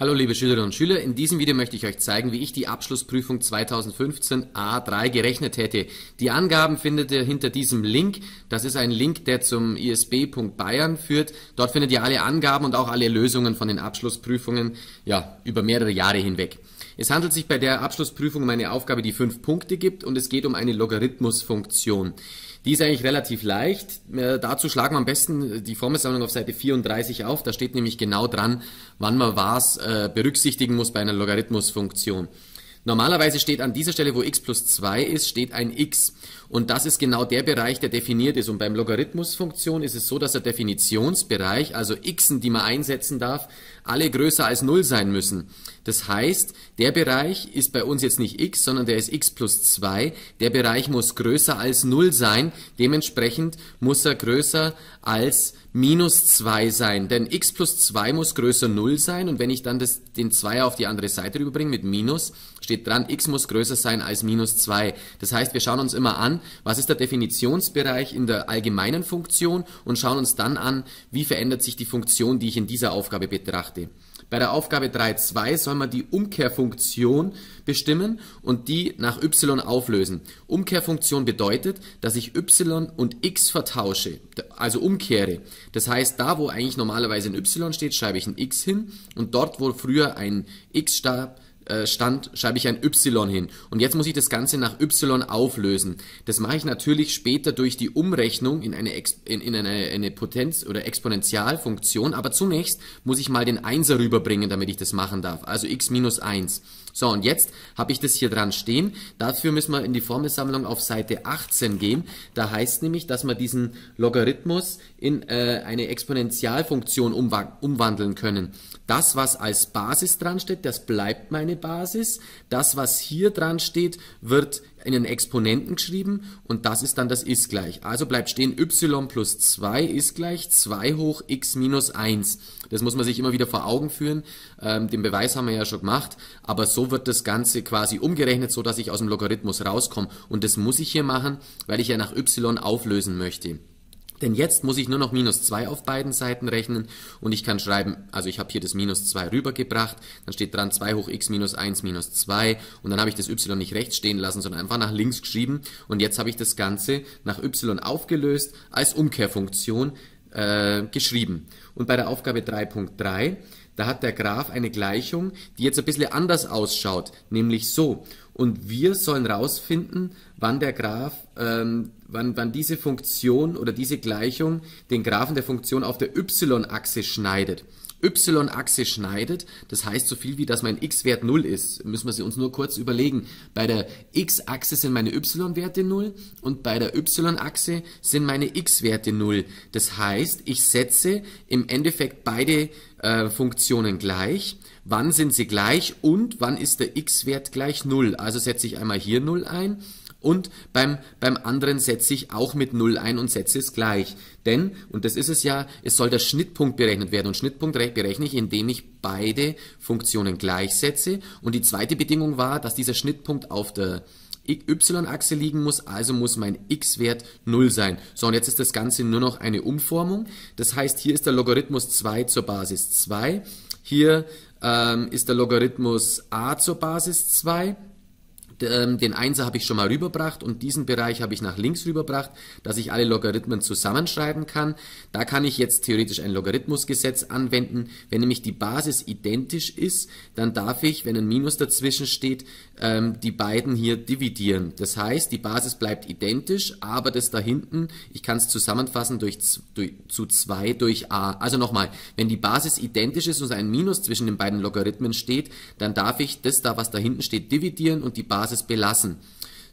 Hallo liebe Schülerinnen und Schüler, in diesem Video möchte ich euch zeigen, wie ich die Abschlussprüfung 2015 A3 gerechnet hätte. Die Angaben findet ihr hinter diesem Link. Das ist ein Link, der zum isb.bayern führt. Dort findet ihr alle Angaben und auch alle Lösungen von den Abschlussprüfungen ja, über mehrere Jahre hinweg. Es handelt sich bei der Abschlussprüfung um eine Aufgabe, die fünf Punkte gibt und es geht um eine Logarithmusfunktion. Die ist eigentlich relativ leicht. Äh, dazu schlagen wir am besten die Formelsammlung auf Seite 34 auf. Da steht nämlich genau dran, wann man was äh, berücksichtigen muss bei einer Logarithmusfunktion. Normalerweise steht an dieser Stelle, wo x plus 2 ist, steht ein x. Und das ist genau der Bereich, der definiert ist. Und beim Logarithmusfunktion ist es so, dass der Definitionsbereich, also xen, die man einsetzen darf, alle größer als 0 sein müssen. Das heißt, der Bereich ist bei uns jetzt nicht x, sondern der ist x plus 2. Der Bereich muss größer als 0 sein. Dementsprechend muss er größer als minus 2 sein. Denn x plus 2 muss größer 0 sein. Und wenn ich dann das, den 2 auf die andere Seite rüberbringe mit minus, steht dran, x muss größer sein als minus 2. Das heißt, wir schauen uns immer an, was ist der Definitionsbereich in der allgemeinen Funktion und schauen uns dann an, wie verändert sich die Funktion, die ich in dieser Aufgabe betrachte. Bei der Aufgabe 3.2 soll man die Umkehrfunktion bestimmen und die nach y auflösen. Umkehrfunktion bedeutet, dass ich y und x vertausche, also umkehre. Das heißt, da wo eigentlich normalerweise ein y steht, schreibe ich ein x hin und dort wo früher ein x starb, stand, schreibe ich ein y hin. Und jetzt muss ich das Ganze nach y auflösen. Das mache ich natürlich später durch die Umrechnung in eine, in, in eine, eine Potenz- oder Exponentialfunktion, aber zunächst muss ich mal den Einser rüberbringen, damit ich das machen darf. Also x minus 1. So, und jetzt habe ich das hier dran stehen. Dafür müssen wir in die Formelsammlung auf Seite 18 gehen. Da heißt nämlich, dass wir diesen Logarithmus in äh, eine Exponentialfunktion umwa umwandeln können. Das, was als Basis dran steht, das bleibt meine Basis. Das, was hier dran steht, wird in den Exponenten geschrieben und das ist dann das ist gleich. Also bleibt stehen y plus 2 ist gleich 2 hoch x minus 1. Das muss man sich immer wieder vor Augen führen. Ähm, den Beweis haben wir ja schon gemacht, aber so wird das Ganze quasi umgerechnet, so dass ich aus dem Logarithmus rauskomme. Und das muss ich hier machen, weil ich ja nach y auflösen möchte. Denn jetzt muss ich nur noch minus 2 auf beiden Seiten rechnen und ich kann schreiben, also ich habe hier das minus 2 rübergebracht, dann steht dran 2 hoch x minus 1 minus 2 und dann habe ich das y nicht rechts stehen lassen, sondern einfach nach links geschrieben und jetzt habe ich das Ganze nach y aufgelöst als Umkehrfunktion äh, geschrieben. Und bei der Aufgabe 3.3 da hat der Graph eine Gleichung, die jetzt ein bisschen anders ausschaut, nämlich so. Und wir sollen rausfinden, wann der Graph, ähm, wann, wann diese Funktion oder diese Gleichung den Graphen der Funktion auf der y-Achse schneidet y-Achse schneidet, das heißt so viel wie, dass mein x-Wert 0 ist, müssen wir sie uns nur kurz überlegen. Bei der x-Achse sind meine y-Werte 0 und bei der y-Achse sind meine x-Werte 0. Das heißt, ich setze im Endeffekt beide äh, Funktionen gleich. Wann sind sie gleich und wann ist der x-Wert gleich 0? Also setze ich einmal hier 0 ein und beim, beim anderen setze ich auch mit 0 ein und setze es gleich. Denn, und das ist es ja, es soll der Schnittpunkt berechnet werden. Und Schnittpunkt berechne ich, indem ich beide Funktionen gleichsetze. Und die zweite Bedingung war, dass dieser Schnittpunkt auf der y-Achse liegen muss, also muss mein x-Wert 0 sein. So, und jetzt ist das Ganze nur noch eine Umformung. Das heißt, hier ist der Logarithmus 2 zur Basis 2. Hier ähm, ist der Logarithmus a zur Basis 2 ähm, den Einser habe ich schon mal rüberbracht und diesen Bereich habe ich nach links rüberbracht, dass ich alle Logarithmen zusammenschreiben kann. Da kann ich jetzt theoretisch ein Logarithmusgesetz anwenden. Wenn nämlich die Basis identisch ist, dann darf ich, wenn ein Minus dazwischen steht, ähm, die beiden hier dividieren. Das heißt, die Basis bleibt identisch, aber das da hinten, ich kann es zusammenfassen durch, durch, zu 2 durch a. Also nochmal, wenn die Basis identisch ist und ein Minus zwischen den beiden Logarithmen steht, dann darf ich das da, was da hinten steht, dividieren und die Basis Basis belassen.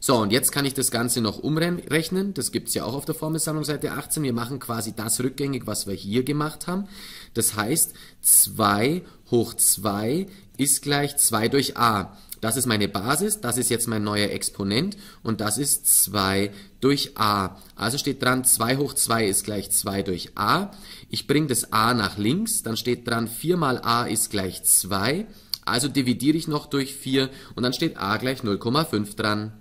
So, und jetzt kann ich das Ganze noch umrechnen. Das gibt es ja auch auf der Formelsammlung Seite 18. Wir machen quasi das rückgängig, was wir hier gemacht haben. Das heißt, 2 hoch 2 ist gleich 2 durch a. Das ist meine Basis, das ist jetzt mein neuer Exponent und das ist 2 durch a. Also steht dran, 2 hoch 2 ist gleich 2 durch a. Ich bringe das a nach links, dann steht dran, 4 mal a ist gleich 2. Also dividiere ich noch durch 4 und dann steht a gleich 0,5 dran.